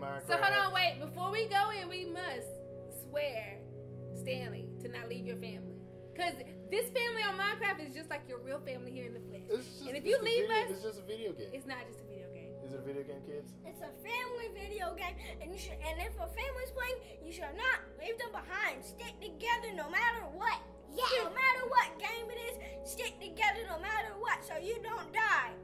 Minecraft. So hold on, wait. Before we go in, we must swear, Stanley, to not leave your family. Cause this family on Minecraft is just like your real family here in the flesh. It's just, and if it's you leave video, us, it's just a video game. it's not just a video game. Is it a video game, kids? It's a family video game, and you should. And if a family's playing, you should not leave them behind. Stick together no matter what. Yeah. No matter what game it is, stick together no matter what, so you don't die.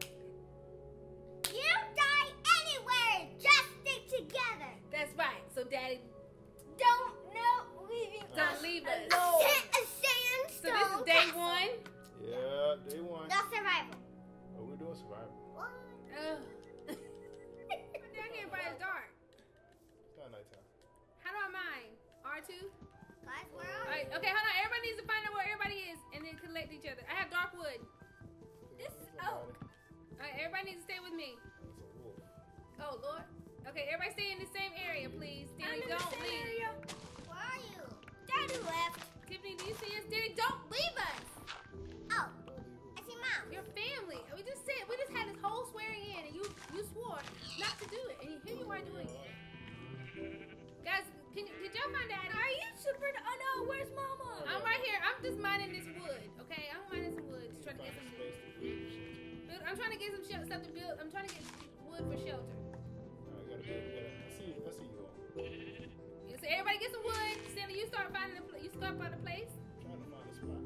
Okay, everybody stay in the same area, please. I'm in don't same leave. area. Where are you? Daddy left. Tiffany, do you see us? Danny, don't leave us. Oh, Don't leave who? I see mom. Your family. We just said we just had this whole swearing in, and you you swore not to do it, and here you are doing it. Guys, can you, did y'all find Daddy? Are you super? Oh no, where's Mama? I'm right here. I'm just mining this wood. Okay, I'm mining some wood. Just trying to get some. build I'm trying to get some shel- stuff to build. I'm trying to get wood for shelter. I see. I see you all. So everybody get some wood. Stanley, you start finding the you start by the place. trying to find a spot.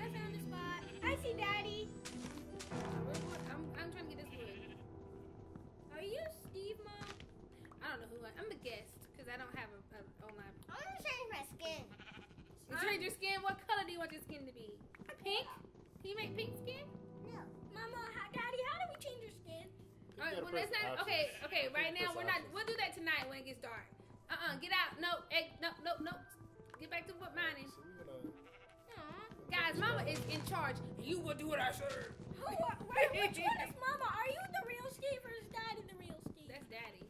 I found a spot. I see Daddy. I'm, I'm trying to get this wood. Are you Steve, Mom? I don't know who I, I'm the guest because I don't have a, a online. I want to change my skin. You trade your skin. What color do you want your skin to be? Pink. Can you make pink well, press that's not options. okay. Okay, right now we're not. We'll do that tonight when it gets dark. Uh uh get out. No, hey, no, no, no. Get back to what mining. So we're. Guys, Mama is in charge. You will do what I say. Who are, wait, which one is Mama? Are you the real Steve or is Daddy the real Steve? That's Daddy.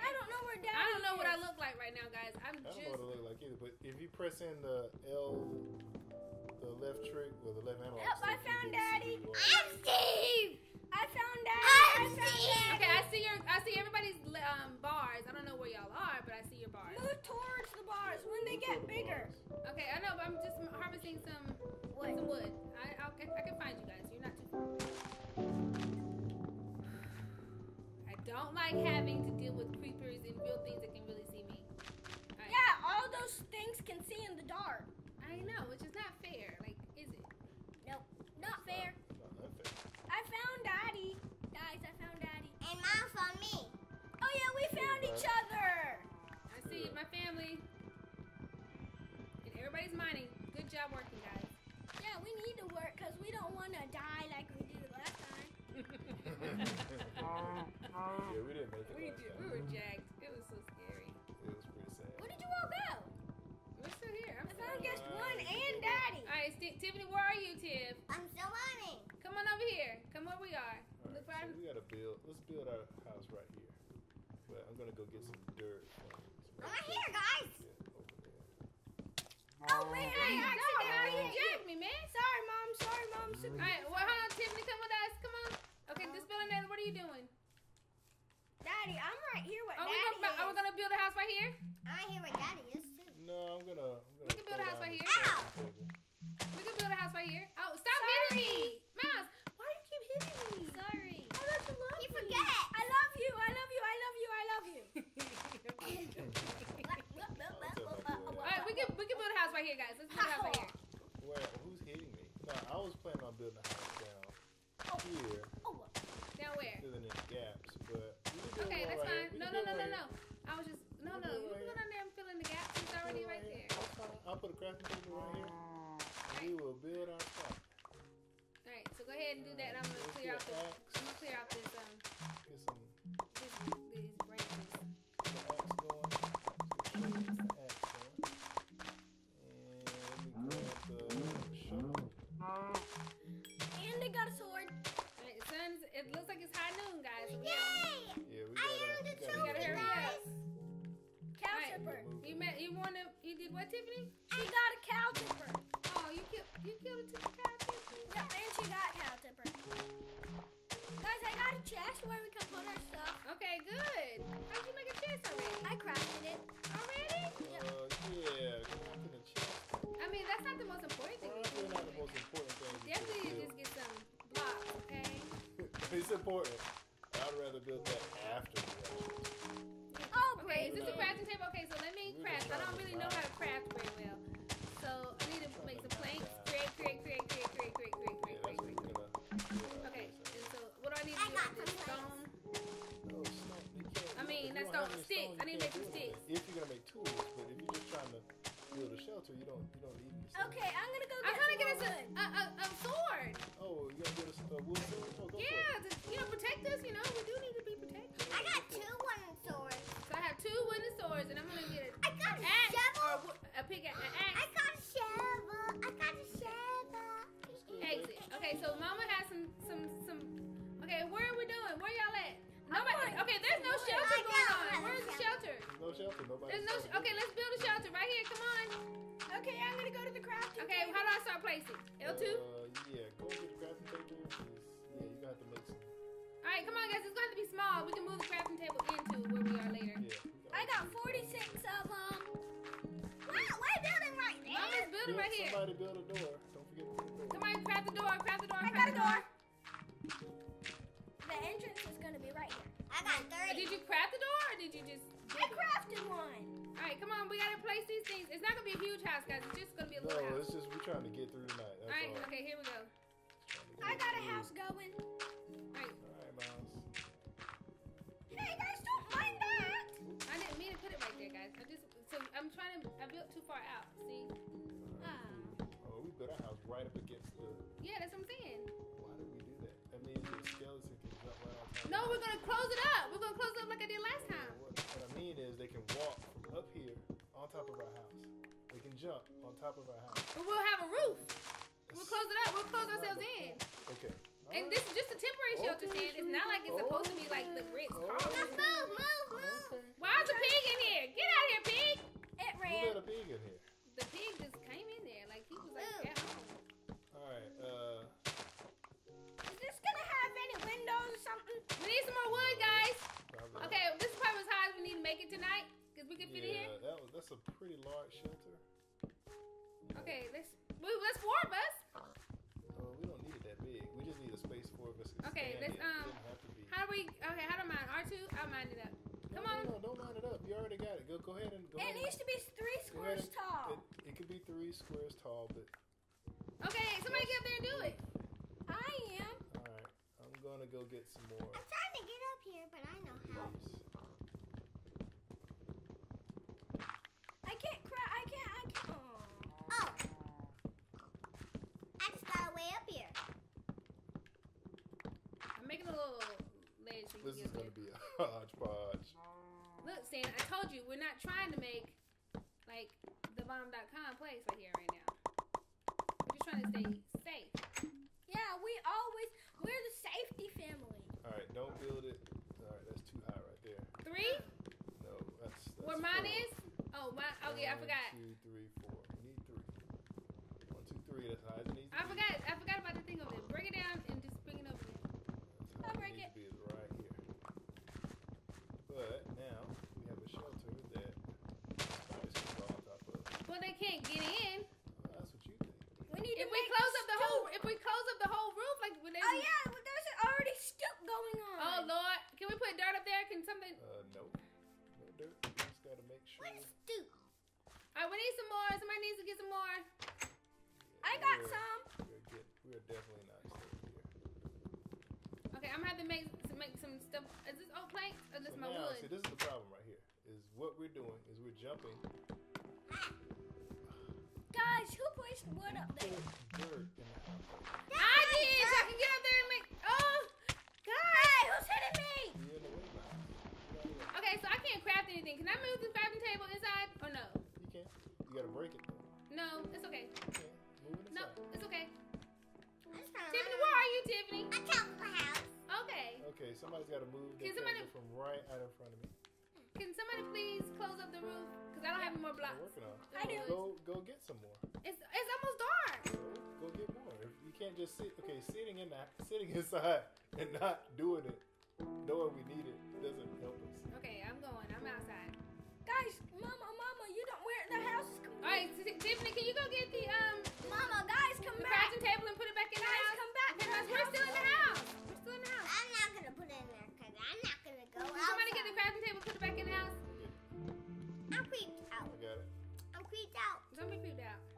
I don't know where Daddy I don't know what I look like right now, guys. I'm I don't just. If you press in the L, the left trick or the left analog Yep, I stick, you found Daddy. who you are. I'm Steve. I found Daddy. I'm I found Steve. Daddy. Okay, I see your. I see everybody's um, bars. I don't know where y'all are, but I see your bars. Move towards the bars when they Look get for the bigger. bars. Okay, I know, but I'm just harvesting some Wood. some wood. I I'll, I can find you guys. You're not too far. I don't like having to deal with creepers and real things that those things can see in the dark. Oh man, I Hey, dog, how you accidentally. jacked me, man? Sorry, mom. Sorry, mom. Super. All right, well, hold on, Tiffany, come with us. Come on. Okay, this building there. What are you doing? Daddy, I'm right here with Are we, Daddy. gonna, are we gonna build a house right here? I'm right here where daddy is too. No, I'm gonna. I'm gonna We can build a house right here. Ow! We can build a house right here. Oh, stop hitting me, Miles. Why do you keep hitting me? Sorry. I thought you loved You me. forget. I love you. I love you. I love you. I love you. All right, we can we can build a house right here, guys. Let's build a house right here. Where? Who's hitting me? No, I was planning on building a house down oh. here, Oh, Down where? filling in gaps, but we can build Okay, that's right fine. here. No, no, no, no, no. I was just no, no. You it can go down there and fill in the gaps. It's already Build right there. That's fine. I'll put a crafting table right here. And we will build our spot. All right, so go ahead and do that. What, Tiffany? She got a cow chipper. Oh, you killed. You killed a two cow too. Yeah, and she got cow chipper. Guys, I got a chest where we can put our stuff. Okay, good. How'd you make a chest already? I crafted it. Already? Uh, yeah, crafting a chest. I mean, that's not the most important thing. Probably not the most important thing. Definitely can just get some blocks, okay? it's important. I'd rather build that after the actual. Okay, is this a crafting table? Okay, so let me craft. I don't really know how to craft very well. So I need to make some planks. Create, create, create, create, create, create, create, Yeah, create, that's create, create. we're gonna do. out Okay, and so what do I need to do? got with this some stone? so. No, stone, you can't- I mean, that's you don't have stone sticks. I need to make some do anything. If you're gonna make tools, but if you're just trying to build a shelter, you don't you don't need any stone. Okay, I'm gonna go get I'm trying to get us a, a, a, a sword. Oh, you gotta get us a wood sword? Oh, go Yeah, to, you know, protect us. You know, we do need to be protected. I got two wooden swords. So I have two wooden swords, and I'm gonna get a I got a axe or shovel. a wo- a pick an I got a shovel. I got a shovel. Exit. Okay, so Mama has some some some. Okay, where are we doing? Where y'all at? Nobody. Okay, there's no shelter I going on. Where's the shelter? No shelter, nobody. There's no. sh- Okay, let's build a shelter right here. Come on. Okay, I'm gonna go to the crafting table. Okay, table. how do I start placing? L two. Uh, yeah, go get the crafting table. 'cause, Yeah, you got to make some. All right, come on, guys. It's going to be small. We can move the crafting table into I got 46 of them. Wow, we're building right Mama's there. building right here. Somebody build a door. Don't forget to build a door. Somebody craft the door. Craft the door. I craft got a the door. The entrance is gonna be right here. I got Uh, 30. Did you craft the door or did you just? I crafted one. All right, come on. We gotta place these things. It's not gonna be a huge house, guys. It's just gonna be a No, little house. it's just we're trying to get through tonight. That's All right. all. Okay. Here we go. I got a house going. All right. All right, top of our house. They can jump on top of our house. But we'll have a roof. We'll close it up. We'll close ourselves in. Okay. And Alright. this is just a temporary shelter Okay, stand. It's not like it's supposed to be like the Ritz Oh. I know of how. these. I can't cry. I can't. I can't. Oh. Oh. I just got a way up here. I'm making a little ledge so This is gonna be a hodgepodge. Look, Stan, I told you we're not trying to make like the bomb.com place right here right now. We're just trying to stay safe. Yeah, we always we're the safety family. All right, don't build it. All right, that's too high right there. Three? No, that's, that's Where mine is? Oh, my. Yeah, I forgot. Doing is jumping Guys, who placed wood up there? dirt in the house. I did. So I can get up there and make. Oh, God. Hey, who's hitting me? You're in the way, Miles. Get out of the way. Okay, so I can't craft anything. Can I move the crafting table inside or no? You can. You gotta break it though. No, it's okay. You can. Move it No, inside. it's okay. I'm just Tiffany, where are you, Tiffany? I come to the house. Okay. Okay, somebody's gotta move Can their somebody- camera from right out in front of me. Can somebody please close up the roof? Cause I don't have any more I'm blocks. working on. I do. Go, go get some more. It's it's almost dark. So, go get more. You can't just sit. Okay, sitting in that, sitting inside and not doing it, knowing we need it, doesn't help us. Okay, I'm going. I'm outside. Guys, mama, mama, you don't wear the house is complete. All right, Tiffany, can you go get the um Mama, guys, come back. the back. crafting table and put it back in the house. Guys, come back. Because we're still in the house. We're still in the house. I'm not gonna put it in there because I'm not gonna go Can somebody get the outside. crafting table, put it back in the house? I'm creeped out. I got it. I'm creeped out. Don't be creeped out.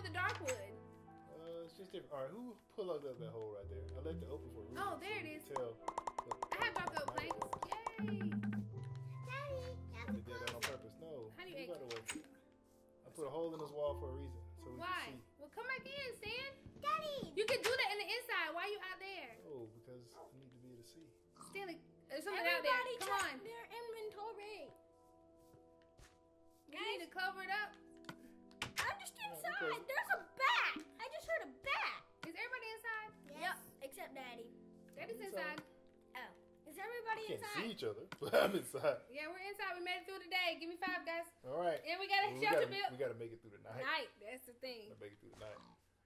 With the dark wood? Uh, it's just different. All right, who pulled up that hole right there? I left it open for a reason. Oh, there it is. Tell. I have dark oak planks. Yay! Daddy. That's They did that on purpose. No. How do you move out the way. I put a hole in this wall for a reason, so we Why? can see. Well, come back in, Stan. Daddy. You can do that in the inside. Why are you out there? Oh, because I need to be able to see. Stanley, there's something out there. Come check on. their inventory. You need to cover it up. I'm just Yeah, inside. There's a bat. I just heard a bat. Is everybody inside? Yep, except Daddy. Daddy's Inside. inside. Oh, is everybody Can't inside? see each other, but I'm inside. Yeah, we're inside. We made it through the day. Give me five, guys. All right. And we got a Well, shelter gotta, built. we gotta make it through the night. Night. That's the thing. Gotta make it through the night.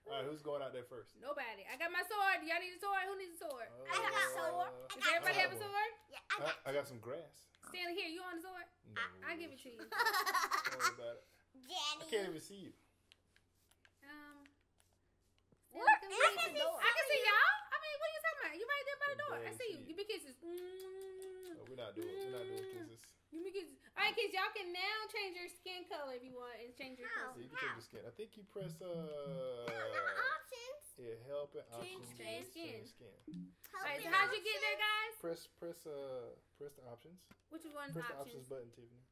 All right, who's going out there first? Nobody. I got my sword. Y'all need a sword? Who needs a sword? I got a uh, sword. Does everybody have a sword? Yeah, I I, got. I got some grass. Stanley, here. You on the sword? No, I'll give it to you. Don't worry about it. I can't even see you. Where Stanley, is come the door? I can see y'all. I mean, what are you talking about? You right there by the door. I see you. you. Give me kisses. Mm. No, we're not doing. We're not doing kisses. Give me kisses. All right, kids. Y'all can now change your skin color if you want and change your How? So you can change your skin. I think you press uh. Not options. Yeah, help and Change options. skin. Change skin. All right. So how'd you get there, guys? Press press uh press the options. Which one? Press the options? options button, Tiffany.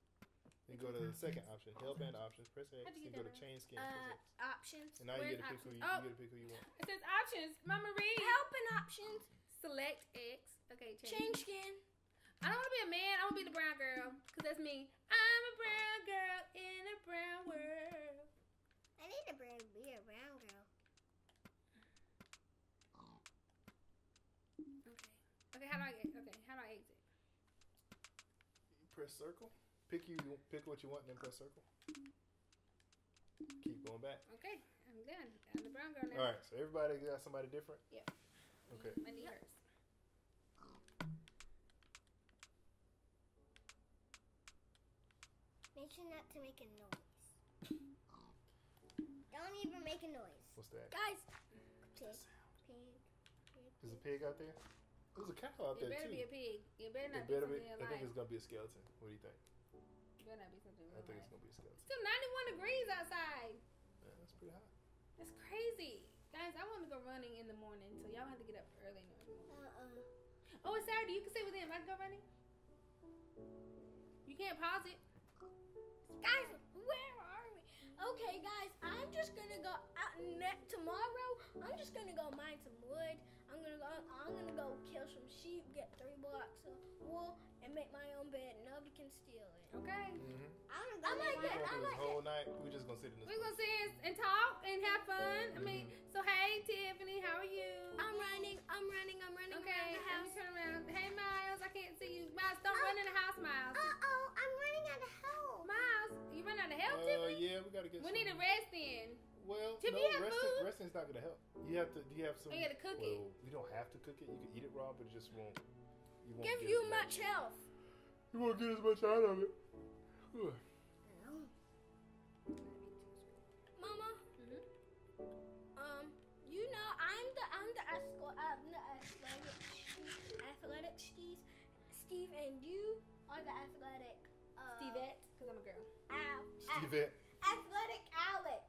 Then go to the second option, help and options. Press X. You Then go to that, change skin. Uh, options. And now you get to pick who you. Oh. you get to pick who you want. It says options. Mama read. Help and options. Select X. Okay, change. Change skin. I don't want to be a man. I want to be the brown girl. Because that's me. I'm a brown girl in a brown world. I need to bring be a brown girl. Okay. Okay, how do I get? Okay, how do I exit? Press circle. Pick you. Pick what you want, then press circle. Keep going back. Okay, I'm done. I'm the brown girl now. All right. So everybody got somebody different. Yeah. Okay. My knee hurts. Make sure not to make a noise. Don't even make a noise. What's that? Guys, Pig. Pig. There's a pig out there. There's a cow out It there better too. be a pig. It better It not better be be. something I think it's gonna be a skeleton. What do you think? It better not be something I think life. it's gonna be a skeleton. Still 91 degrees outside. Yeah, that's pretty hot. That's crazy. Guys, I want to go running in the morning, so y'all have to get up early in the morning. Uh-uh. Oh, it's Saturday. You can stay with him. I can go running. You can't pause it. guys, where are we? Okay, guys, I'm just gonna go out ne- tomorrow. I'm just gonna go mine some wood. I'm gonna go. I'm gonna go kill some sheep, get three blocks of wool, and make my own bed. Nobody can steal it. Okay. Mm-hmm. I'm gonna go I like make it. I gonna like this whole night. We're just gonna sit in this. We're place. gonna sit and talk and have fun. I mean, so hey Tiffany, how are you? I'm running. I'm running. I'm running Okay, around the let house. turn around. Hey Miles, I can't see you. Miles, don't run in the house, Miles. Uh-oh, I'm running out of help. Miles, you run out of help, Uh, Tiffany? yeah, we gotta get. We some- need a rest in. Well, Tiff, no, have resting, food? resting's not gonna help. You have to. Do you have some? Oh, you gotta cook it. well, You don't have to cook it. You can eat it raw, but it just won't. You won't give you much, much health. You won't get as much out of it. Ugh. Mama. Mm-hmm. Um, you know I'm the I'm the escort uh, I'm the athletic athletic Steve Steve and you are the athletic uh, Stevette because I'm a girl. Al, Stevette. Athletic Alex.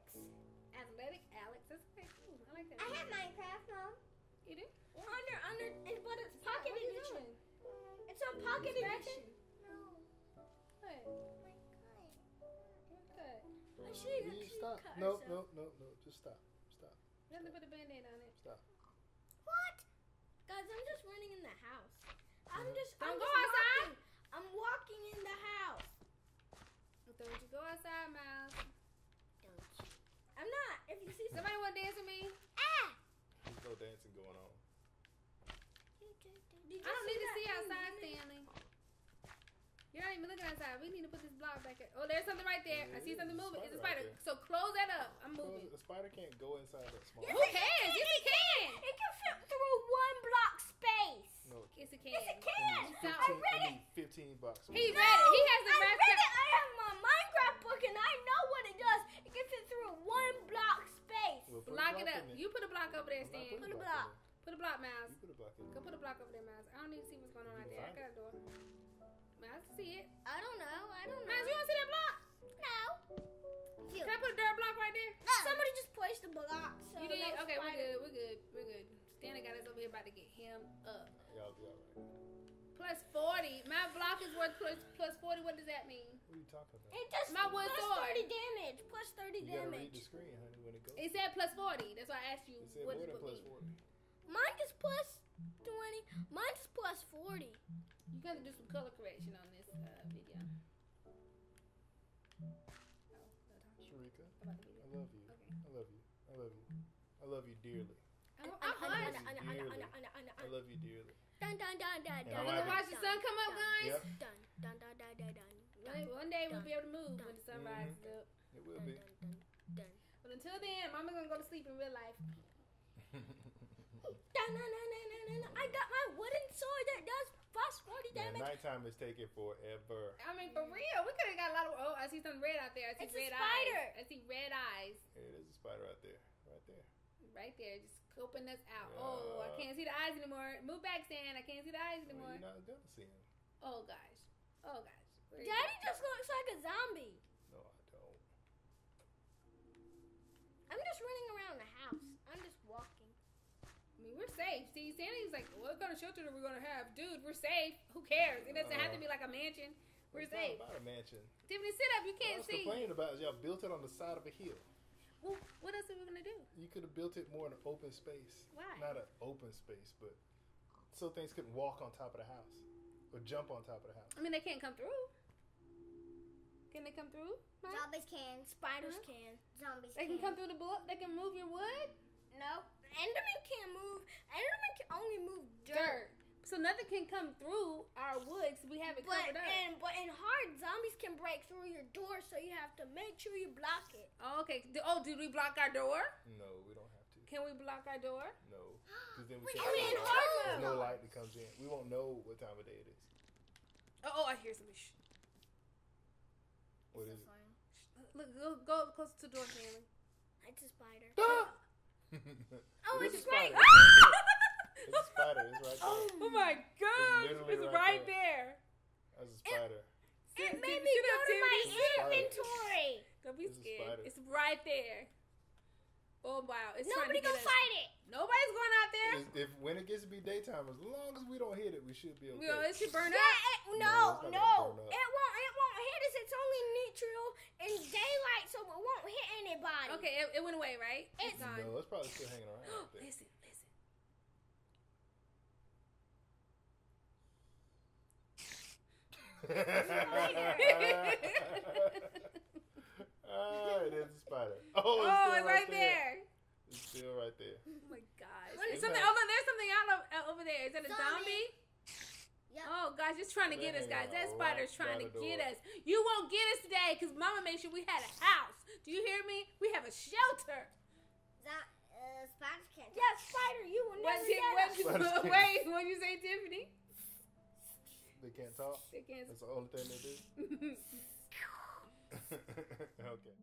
Athletic Alex. That's okay. Ooh, I like that. I have Minecraft, mom. You do? Under under, but it's doing? It's on pocket edition. What? What? I see You you stop. cut No, herself. no, no, no. Just stop. Stop. You have to put a band-aid on it. Stop. What? Guys, I'm just running in the house. I'm just. Don't I'm go just outside. Walking. I'm walking in the house. Don't you go outside, Miles. I'm not. If you see Somebody want to dance with me? ah, There's no dancing going on. You're not even looking outside. We need to put this block back. At, oh, there's something right there. I see something moving. It's a spider spider. right So close that up. I'm Close moving. it. The spider can't go inside that small. Yes, Who it cares? Yes, it can. It can fit through one block space. No, it Yes, it can. Yes, it can. can't. So- I read I it. need 15 bucks. He No, read it. He has the I read it. I have my Minecraft book and I know what it does. It can fit through one block space. We'll Block it up. in. You put a block over there, Stan. Put a block block. Put a block, there. Miles. You put a block in Go put a block over there, Miles. I don't need to see what's going on right there. I got a door. Miles, see it. I don't know. I don't know. Miles, you want to see that block? No. Can I put a dirt block right there? Uh, somebody just placed a block. So You did? that's Okay, we're good. We're good. We're good. Stanley got us over here about to get him up. Y'all be alright. Plus 40. My block is worth plus, plus 40. What does that mean? What are you talking about? It just My wood plus sword. 30 damage. Plus 30 You gotta read the screen, honey, when it goes. It said plus 40. That's why I asked you It said what more does than it plus mean. 40. Mine is plus 20. Mine's plus 40. You got to do some color correction on this uh, video. Oh, Sharika, about the video. I love you. Okay. I love you. I love you. I love you dearly. I love you dearly. Dun, dun, dun, dun, dun, I'm We're happy- gonna watch the sun come up, guys. Dun, dun, dun, dun, dun, dun, One, day we'll be able to move when the sun mhm. rises up. it will be. But until then, Mama's gonna go to sleep in real life. Dun, dun, dun, dun, dun, dun, dun. I got my wooden sword that does plus 40 Man, damage. nighttime is taking forever. I mean, for real, we could have got a lot of. Oh, I see some red out there. I see It's a red spider. eyes. I see red eyes Hey, there's a spider out there. Right there. right there, just scoping us out. Oh, I can't see the eyes anymore. Move back, Stan. I can't see the eyes Well, anymore. you're not gonna see him. Oh gosh. Oh gosh. Daddy just looks like a zombie. No, I don't. I'm just running around the house. I'm just walking. I mean, we're safe. See, Sandy's like, what kind of shelter are we gonna have, dude? We're safe. Who cares? It doesn't have to be uh-huh. like a mansion. We're it's safe. not about a mansion. Tiffany, sit up. You What I can't was see. complaining about is y'all built it on the side of a hill. Well, what else are we gonna do? You could have built it more in an open space. Why? Not an open space, but so things couldn't walk on top of the house or jump on top of the house. I mean, they can't come through. Can they come through? Mom? Zombies can. Spiders Huh? can. Zombies They can come through the block. They can move your wood. No. Enderman can't move. Enderman can only move dirt. Dirt. So nothing can come through our woods. We have it But covered up. and but in hard, zombies can break through your door, so you have to make sure you block it. Oh, okay. Oh, did we block our door? No, we don't have to. Can we block our door? No, because then we Wait, can't. I mean, see in it. hard There's no light that comes in. We won't know what time of day it is. Oh, oh I hear something. Shh. What is it? Look, go, go close to the door, Stanley. It's a spider. Ah! Oh, It it's is a great. spider. It's a spider. It's right there. Oh my gosh. It's, literally right, right there. That's a spider. It Sit- made me go to my Tiffany. It's a spider. inventory. Don't be It's scared. It's right there. Oh wow. It's Nobody gonna fight it. Nobody's going out there. If, if when it gets to be daytime, as long as we don't hit it, we should be okay. You know, it should burn Yeah, up. it, No, no, no, up. it won't. It won't hit us. It's only neutral in daylight, so it won't hit anybody. Okay, it, it went away, right? It's- gone. No, it's probably still hanging around out there. listen, listen. Ah, it is a spider. Oh, it's Oh, still it's right there. It's still right there. Oh my gosh. What something. that? Oh, look, there's something out of, uh, over there. Is that a zombie? Zombie. Yep. Oh gosh, it's trying to get us, guys. That spider's right trying to get us. You won't get us today because Mama made sure we had a house. Do you hear me? We have a shelter. Zo- uh, spiders can't. Yeah, spider, you will never did, get what us. did, Spiders wait, what you say, Tiffany? They can't talk. They can't. That's the only thing they do. okay.